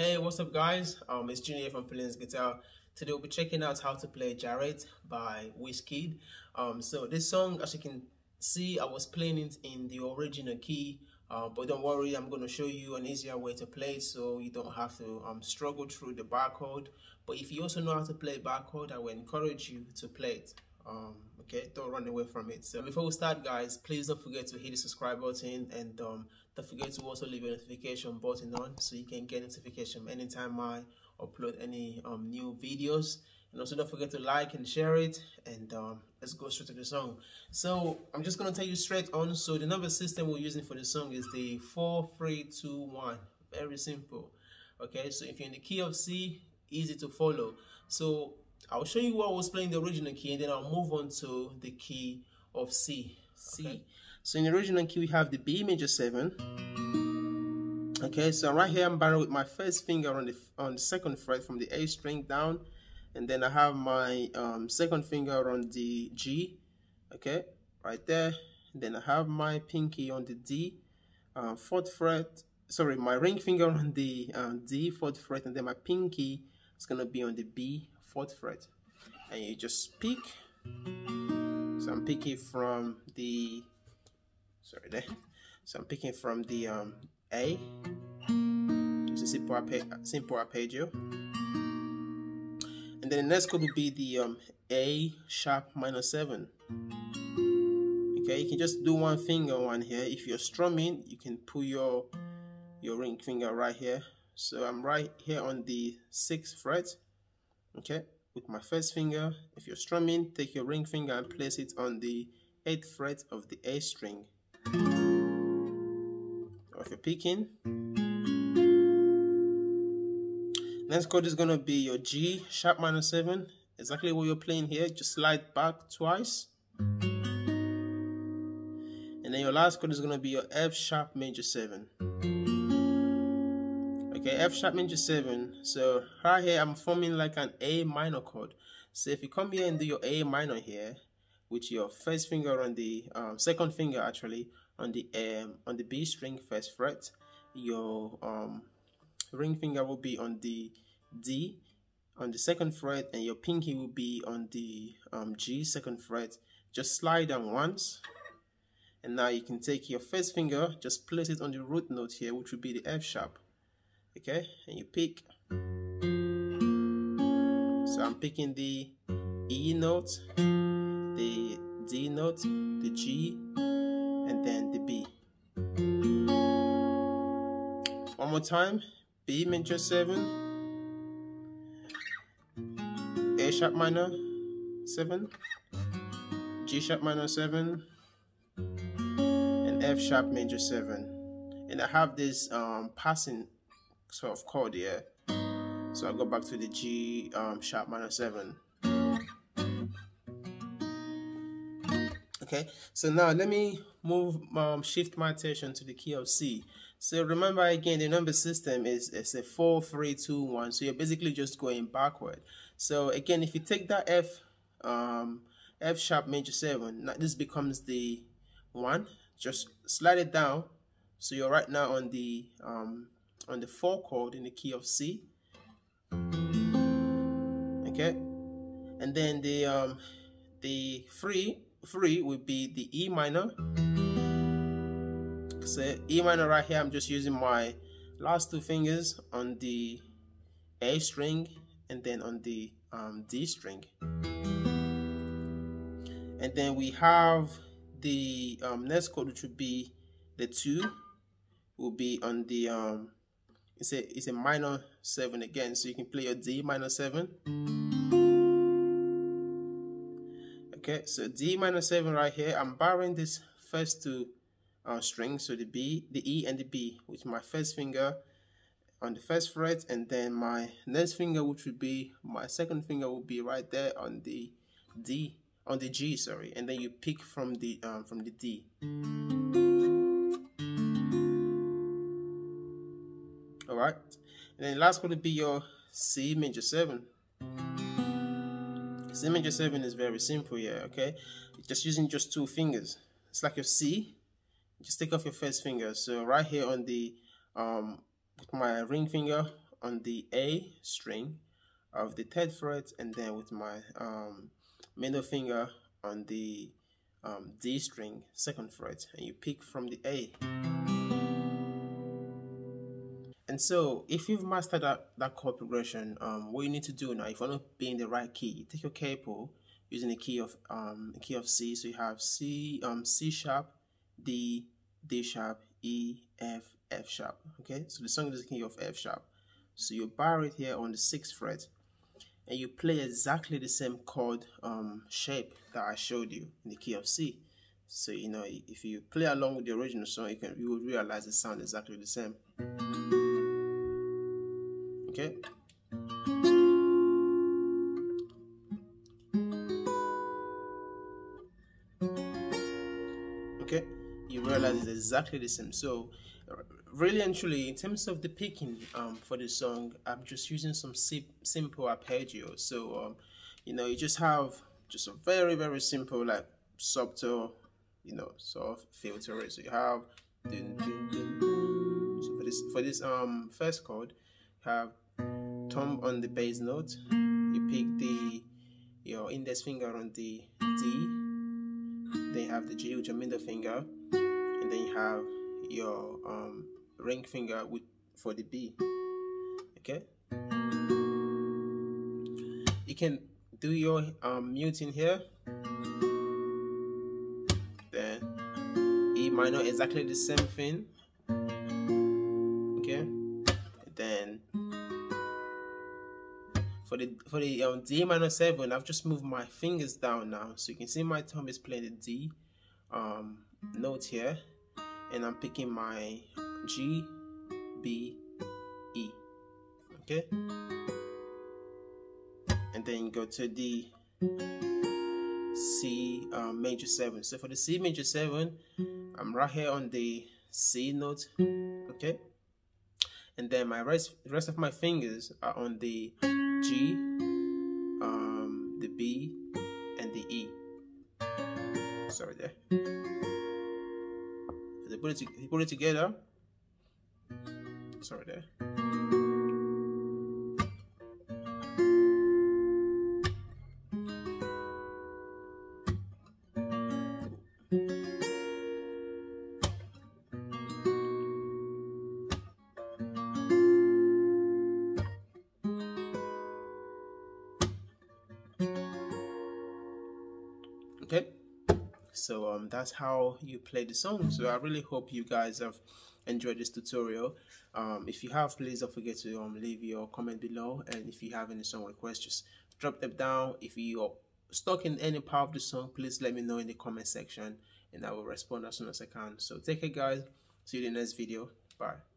Hey, what's up guys? Um, it's Junior from Pullens Guitar. Today we'll be checking out how to play Gyrate by Wizkid. Um, so this song, as you can see, I was playing it in the original key, uh, but don't worry, I'm going to show you an easier way to play it so you don't have to um, struggle through the bar chord. But if you also know how to play bar chord, I will encourage you to play it. Um, okay, don't run away from it. So before we start, guys, please don't forget to hit the subscribe button and um, don't forget to also leave a notification button on so you can get notification anytime I upload any um, new videos. And also don't forget to like and share it. And um, let's go straight to the song. So I'm just gonna tell you straight on. So the number system we're using for the song is the four, three, two, one. Very simple. Okay, so if you're in the key of C, easy to follow. So I'll show you what I was playing the original key and then I'll move on to the key of C. C. Okay. So in the original key we have the B major 7. Okay, so right here I'm barring with my first finger on the on the second fret from the A string down and then I have my um, second finger on the G. Okay, right there. And then I have my pinky on the D, uh, fourth fret. Sorry, my ring finger on the uh, D, fourth fret, and then my pinky is gonna be on the B, fourth fret and you just pick. So I'm picking from the sorry there. So I'm picking from the um, A. It's a simple, simple arpeggio. And then the next chord will be the um, A sharp minor 7 okay you can just do one finger on here. If you're strumming you can put your your ring finger right here. So I'm right here on the 6th fret okay with my first finger if you're strumming take your ring finger and place it on the 8th fret of the A string. Or if you're picking next chord is gonna be your G sharp minor 7 exactly what you're playing here just slide back twice. And then your last chord is gonna be your F sharp major 7 okay F sharp major 7 so right here I'm forming like an A minor chord. So if you come here and do your A minor here with your first finger on the um, second finger actually on the um, on the B string first fret your um, ring finger will be on the D on the second fret and your pinky will be on the um, G second fret. Just slide down once. And now you can take your first finger just place it on the root note here which will be the F sharp okay and you pick. So I'm picking the E note the D note the G and then the B. One more time. B major 7 A sharp minor 7 G sharp minor 7 and F sharp major 7 and I have this um, passing sort of chord here. So I go back to the G um, sharp minor 7. Okay, so now let me move, um, shift my attention to the key of C. So remember again, the number system is, is a 4, 3, 2, 1. So you're basically just going backward. So again, if you take that F, um, F sharp major 7, now this becomes the 1. Just slide it down. So you're right now on the um, on the 4 chord in the key of C. Okay, and then the um, the free free would be the E minor. So E minor right here, I'm just using my last two fingers on the A string and then on the um, D string. And then we have the um, next chord, which would be the two, will be on the um, it's a it's a minor seven again so you can play your D minor seven. Okay so D minor seven right here I'm barring this first two uh, strings so the B the E and the B with my first finger on the first fret and then my next finger which would be my second finger will be right there on the D on the G sorry and then you pick from the um, from the D right? And then last one would be your C major 7. C major 7 is very simple here, okay? Just using just two fingers. It's like your C. Just take off your first finger. So right here on the, um, with my ring finger on the A string of the third fret and then with my um, middle finger on the um, D string second fret and you pick from the A and so if you've mastered that, that chord progression um, what you need to do now if you want not be in the right key take your capo using the key of um, key of C so you have C um, C sharp D D sharp E F F sharp okay so the song is the key of F sharp so you bar it here on the sixth fret and you play exactly the same chord um, shape that I showed you in the key of C. So you know if you play along with the original song, you can you will realize it sound exactly the same. Okay. Okay, you realize it's exactly the same. So really and truly, in terms of the picking um, for the song, I'm just using some simple arpeggio. So, um, you know, you just have just a very, very simple, like subtle, you know, sort of filter. So you have, dun, dun, dun, so for this, for this um first chord, have thumb on the bass note. You pick the your index finger on the D. Then you have the G with your middle finger, and then you have your um ring finger with for the B. Okay. You can do your um, muting here. Then E minor exactly the same thing. For the for the um, D minor seven, I've just moved my fingers down now, so you can see my thumb is playing the D um, note here, and I'm picking my G B, E. Okay? And then go to the C uh, major 7. So for the C major 7, I'm right here on the C note. Okay? And then my rest, rest of my fingers are on the G, um, the B, and the E. Sorry there. They put it, to, put it together sorry there. So um, that's how you play the song. So I really hope you guys have enjoyed this tutorial. Um, if you have, please don't forget to um, leave your comment below. And if you have any song requests, just drop them down. If you are stuck in any part of the song, please let me know in the comment section and I will respond as soon as I can. So take care guys. See you in the next video. Bye.